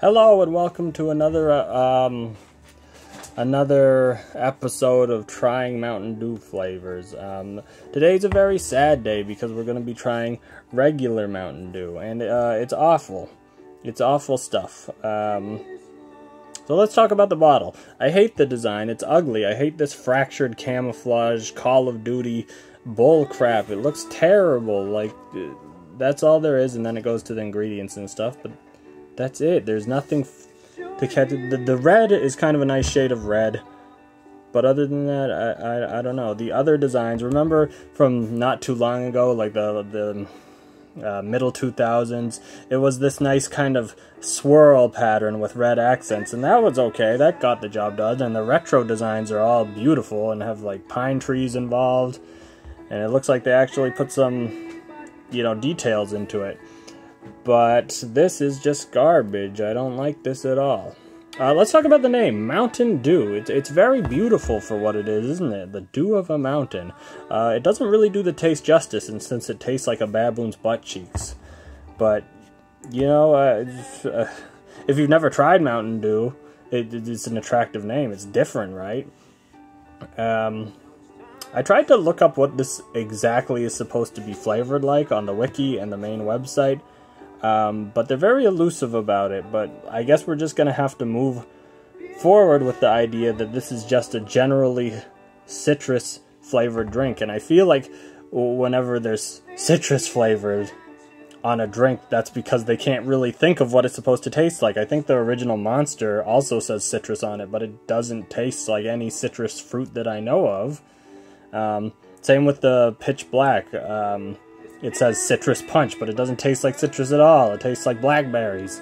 Hello and welcome to another uh, um, another episode of trying Mountain Dew flavors. Um, today's a very sad day because we're going to be trying regular Mountain Dew, and uh, it's awful. It's awful stuff. Um, so let's talk about the bottle. I hate the design. It's ugly. I hate this fractured camouflage Call of Duty bull crap. It looks terrible. Like that's all there is, and then it goes to the ingredients and stuff. But that's it. There's nothing to catch. The, the red is kind of a nice shade of red. But other than that, I, I, I don't know. The other designs, remember from not too long ago, like the the uh, middle 2000s, it was this nice kind of swirl pattern with red accents, and that was okay. That got the job done. And the retro designs are all beautiful and have like pine trees involved, and it looks like they actually put some, you know, details into it. But this is just garbage. I don't like this at all. Uh, let's talk about the name, Mountain Dew. It's, it's very beautiful for what it is, isn't it? The dew of a mountain. Uh, it doesn't really do the taste justice, and since it tastes like a baboon's butt cheeks. But, you know, uh, uh if you've never tried Mountain Dew, it, it's an attractive name. It's different, right? Um, I tried to look up what this exactly is supposed to be flavored like on the wiki and the main website. Um, but they're very elusive about it. But I guess we're just going to have to move forward with the idea that this is just a generally citrus flavored drink. And I feel like whenever there's citrus flavored on a drink, that's because they can't really think of what it's supposed to taste like. I think the original Monster also says citrus on it, but it doesn't taste like any citrus fruit that I know of. Um, same with the Pitch Black. Um, it says citrus punch, but it doesn't taste like citrus at all. It tastes like blackberries.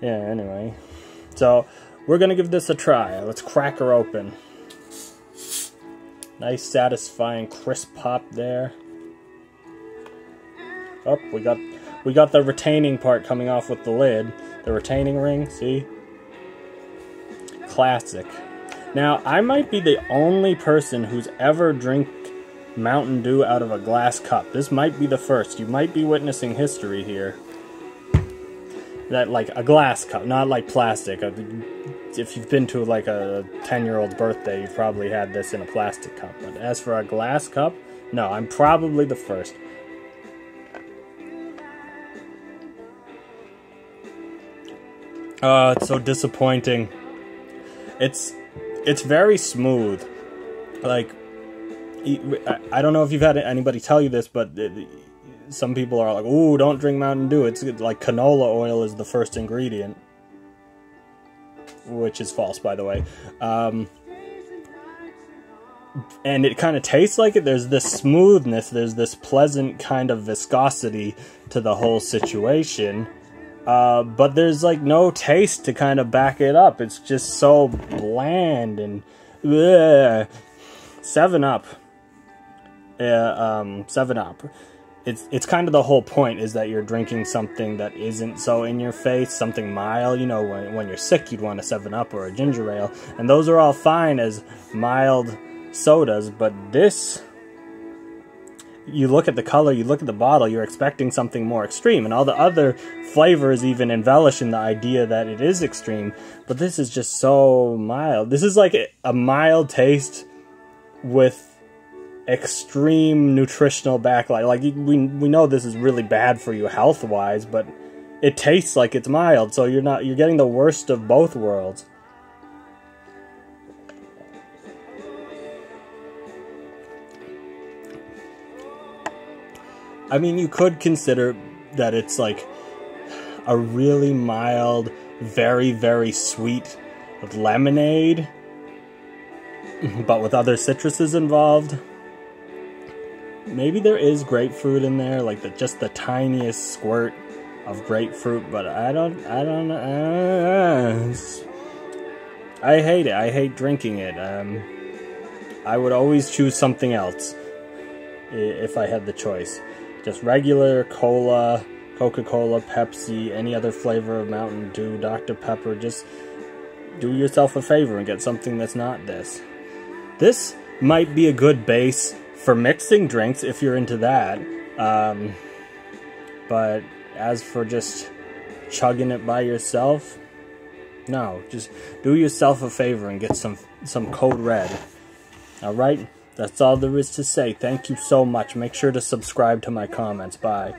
Yeah, anyway. So, we're going to give this a try. Let's crack her open. Nice, satisfying, crisp pop there. Oh, we got we got the retaining part coming off with the lid. The retaining ring, see? Classic. Now, I might be the only person who's ever drink Mountain Dew out of a glass cup. This might be the first. You might be witnessing history here. That, like, a glass cup, not like plastic. Uh, if you've been to, like, a 10-year-old's birthday, you've probably had this in a plastic cup. But as for a glass cup, no, I'm probably the first. Uh, it's so disappointing. It's it's very smooth. Like I don't know if you've had anybody tell you this, but some people are like, "Ooh, don't drink Mountain Dew." It's like canola oil is the first ingredient, which is false, by the way. Um, and it kind of tastes like it. There's this smoothness. There's this pleasant kind of viscosity to the whole situation. Uh, but there's like no taste to kind of back it up. It's just so bland and ugh. Seven Up uh, um, Seven Up. It's it's kind of the whole point is that you're drinking something that isn't so in your face, something mild. You know, when when you're sick, you'd want a Seven Up or a ginger ale, and those are all fine as mild sodas. But this you look at the color, you look at the bottle, you're expecting something more extreme. And all the other flavors even embellish in the idea that it is extreme. But this is just so mild. This is like a mild taste with extreme nutritional backlight. Like we we know this is really bad for you health wise, but it tastes like it's mild, so you're not you're getting the worst of both worlds. I mean, you could consider that it's like a really mild, very very sweet lemonade, but with other citruses involved maybe there is grapefruit in there, like the just the tiniest squirt of grapefruit, but I don't, I don't, uh, I hate it. I hate drinking it. Um, I would always choose something else if I had the choice. Just regular cola, Coca-Cola, Pepsi, any other flavor of Mountain Dew, Dr. Pepper. Just do yourself a favor and get something that's not this. This might be a good base for mixing drinks if you're into that. Um, but as for just chugging it by yourself, No, just do yourself a favor and get some some code red. All right? That's all there is to say. Thank you so much. Make sure to subscribe to my comments. Bye.